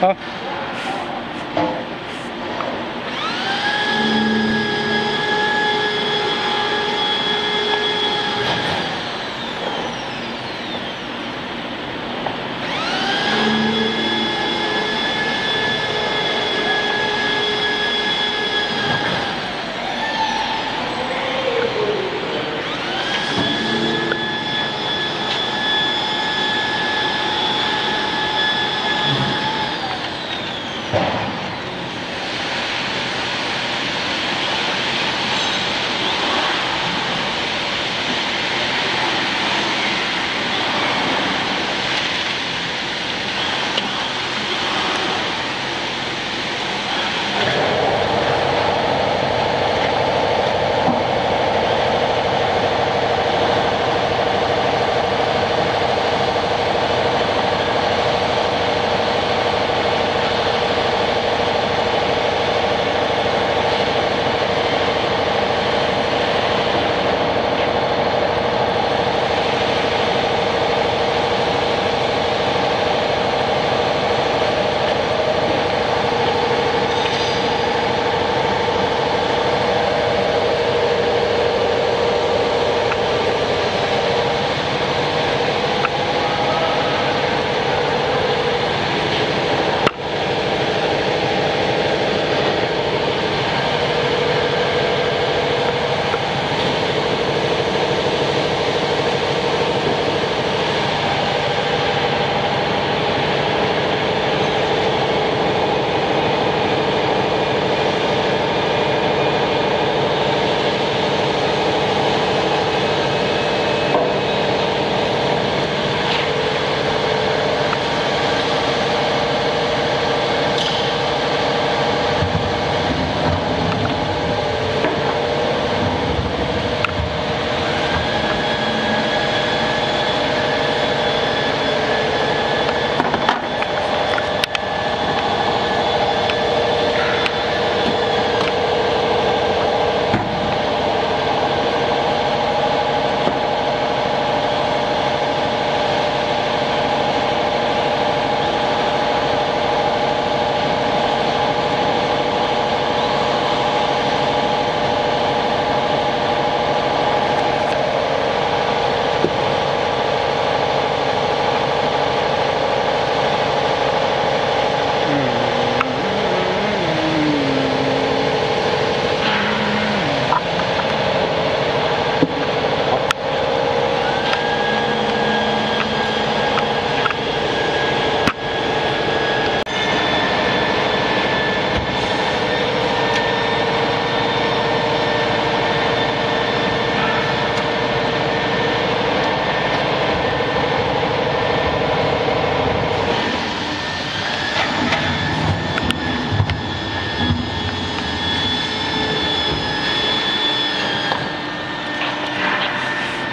Huh?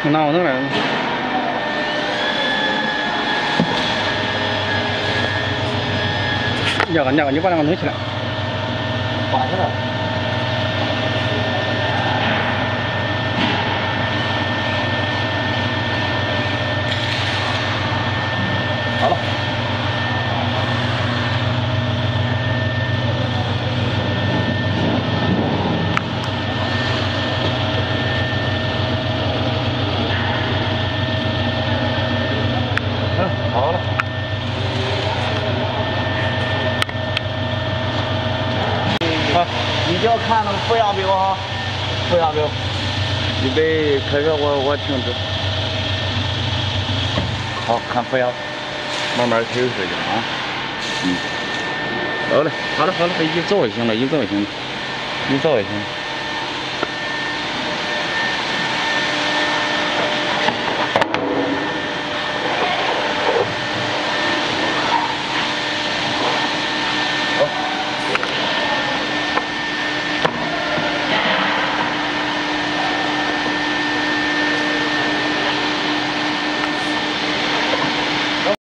nào nữa này giờ còn nhỏ như bao nhiêu nước chưa? ạ quá hết rồi 就要看那个负压表哈，负压表，预备开始，我我停止。好看负压，慢慢开始睡觉啊。嗯，好嘞，好嘞好嘞，一走就行了，一走就行了，一走就行。